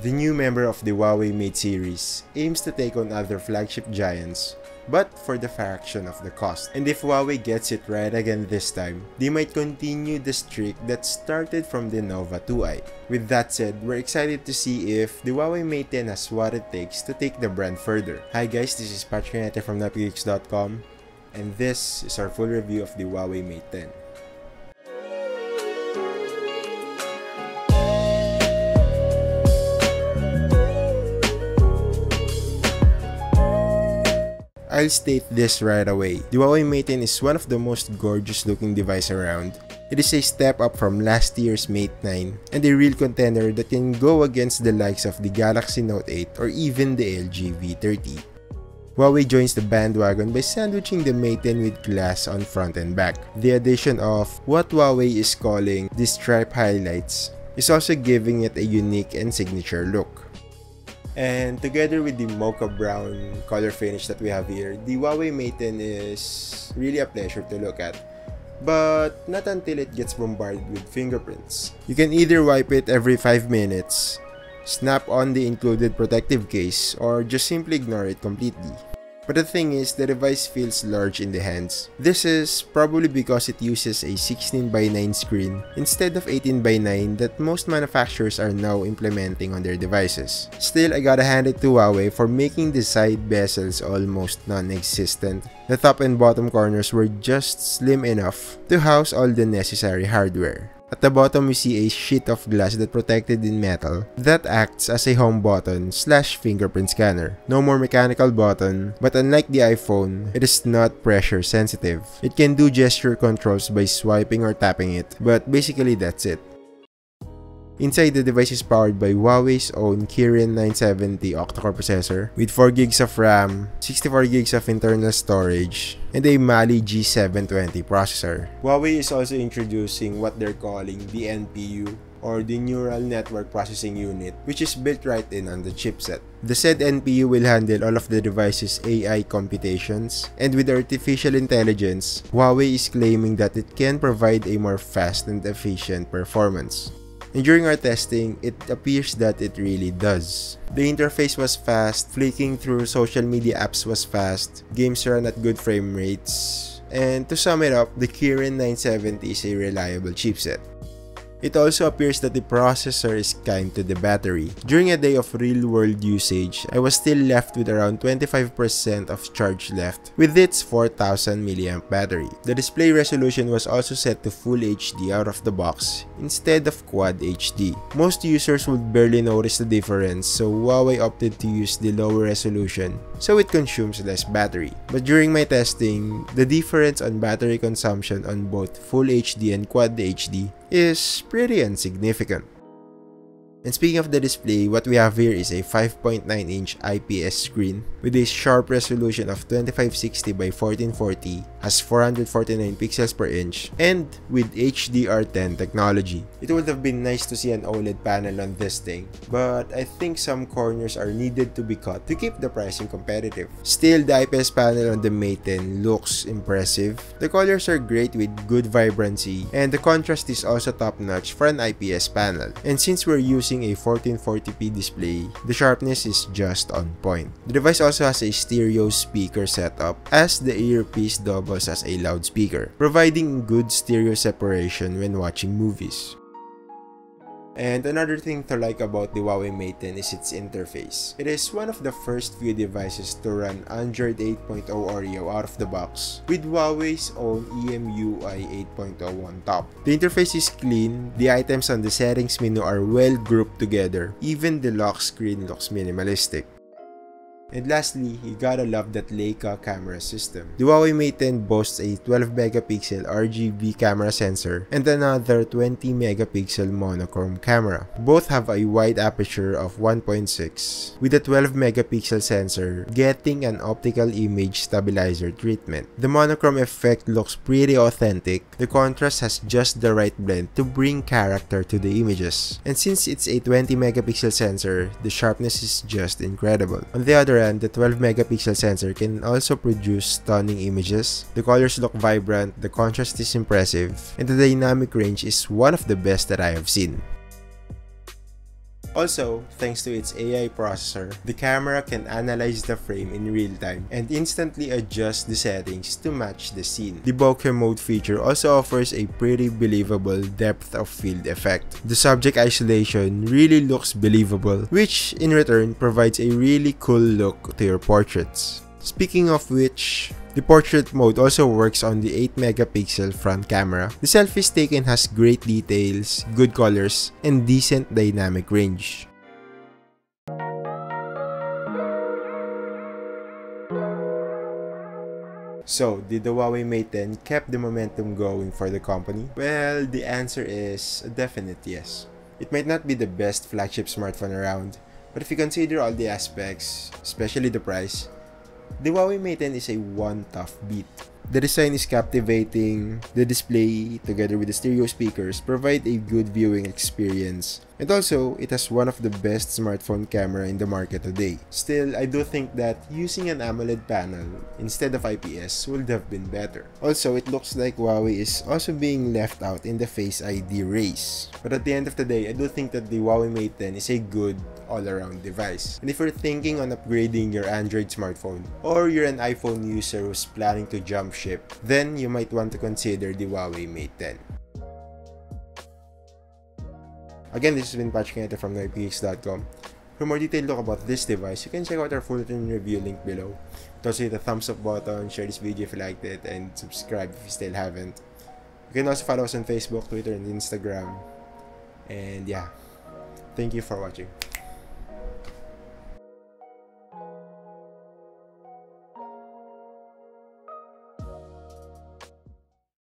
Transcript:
The new member of the Huawei Mate series aims to take on other flagship giants but for the fraction of the cost. And if Huawei gets it right again this time, they might continue the streak that started from the Nova 2i. With that said, we're excited to see if the Huawei Mate 10 has what it takes to take the brand further. Hi guys, this is Patrick from NoypiGeeks.com and this is our full review of the Huawei Mate 10. I'll state this right away. The Huawei Mate 10 is one of the most gorgeous looking device around. It is a step up from last year's Mate 9 and a real contender that can go against the likes of the Galaxy Note 8 or even the LG V30. Huawei joins the bandwagon by sandwiching the Mate 10 with glass on front and back. The addition of what Huawei is calling the stripe highlights is also giving it a unique and signature look. And together with the mocha brown color finish that we have here, the Huawei Mate 10 is really a pleasure to look at. But not until it gets bombarded with fingerprints. You can either wipe it every 5 minutes, snap on the included protective case, or just simply ignore it completely. But the thing is, the device feels large in the hands. This is probably because it uses a 16x9 screen instead of 18x9 that most manufacturers are now implementing on their devices. Still, I gotta hand it to Huawei for making the side bezels almost non-existent. The top and bottom corners were just slim enough to house all the necessary hardware. At the bottom, we see a sheet of glass that protected in metal that acts as a home button slash fingerprint scanner. No more mechanical button, but unlike the iPhone, it is not pressure sensitive. It can do gesture controls by swiping or tapping it, but basically that's it. Inside, the device is powered by Huawei's own Kirin 970 octa-core processor with 4GB of RAM, 64GB of internal storage, and a Mali G720 processor. Huawei is also introducing what they're calling the NPU or the Neural Network Processing Unit, which is built right in on the chipset. The said NPU will handle all of the device's AI computations, and with artificial intelligence, Huawei is claiming that it can provide a more fast and efficient performance. And during our testing, it appears that it really does. The interface was fast, flicking through social media apps was fast, games run at good frame rates, and to sum it up, the Kirin 970 is a reliable chipset. It also appears that the processor is kind to the battery. During a day of real-world usage, I was still left with around 25% of charge left with its 4000 mAh battery. The display resolution was also set to Full HD out of the box instead of Quad HD. Most users would barely notice the difference so Huawei opted to use the lower resolution so it consumes less battery. But during my testing, the difference on battery consumption on both Full HD and Quad HD is pretty insignificant. And speaking of the display, what we have here is a 5.9-inch IPS screen with a sharp resolution of 2560 by 1440, has 449 pixels per inch, and with HDR10 technology. It would have been nice to see an OLED panel on this thing, but I think some corners are needed to be cut to keep the pricing competitive. Still, the IPS panel on the Mate 10 looks impressive. The colors are great with good vibrancy, and the contrast is also top-notch for an IPS panel. And since we're using using a 1440p display, the sharpness is just on point. The device also has a stereo speaker setup as the earpiece doubles as a loudspeaker, providing good stereo separation when watching movies. And another thing to like about the Huawei Mate 10 is its interface. It is one of the first few devices to run Android 8.0 Oreo out of the box, with Huawei's own EMUI 8.0 on top. The interface is clean, the items on the settings menu are well grouped together, even the lock screen looks minimalistic. And lastly, you gotta love that Leica camera system. The Huawei Mate 10 boasts a 12 megapixel RGB camera sensor and another 20 megapixel monochrome camera. Both have a wide aperture of 1.6 with a 12 megapixel sensor getting an optical image stabilizer treatment. The monochrome effect looks pretty authentic. The contrast has just the right blend to bring character to the images. And since it's a 20 megapixel sensor, the sharpness is just incredible. On the other hand, the 12 megapixel sensor can also produce stunning images. The colors look vibrant, the contrast is impressive, and the dynamic range is one of the best that I have seen. Also, thanks to its AI processor, the camera can analyze the frame in real time and instantly adjust the settings to match the scene. The bokeh mode feature also offers a pretty believable depth of field effect. The subject isolation really looks believable, which in return provides a really cool look to your portraits. Speaking of which, the portrait mode also works on the 8 megapixel front camera. The selfies taken has great details, good colors, and decent dynamic range. So, did the Huawei Mate 10 kept the momentum going for the company? Well, the answer is a definite yes. It might not be the best flagship smartphone around, but if you consider all the aspects, especially the price, the Huawei Mate 10 is a one tough beat. The design is captivating, the display, together with the stereo speakers, provide a good viewing experience. And also, it has one of the best smartphone camera in the market today. Still, I do think that using an AMOLED panel instead of IPS would have been better. Also, it looks like Huawei is also being left out in the Face ID race. But at the end of the day, I do think that the Huawei Mate 10 is a good all-around device. And if you're thinking on upgrading your Android smartphone, or you're an iPhone user who's planning to jump ship, then you might want to consider the Huawei Mate 10. Again, this has been Patrick from NoypiGeeks.com. For more detailed look about this device, you can check out our full written review link below. Also hit the thumbs up button, share this video if you liked it, and subscribe if you still haven't. You can also follow us on Facebook, Twitter, and Instagram. And yeah, thank you for watching.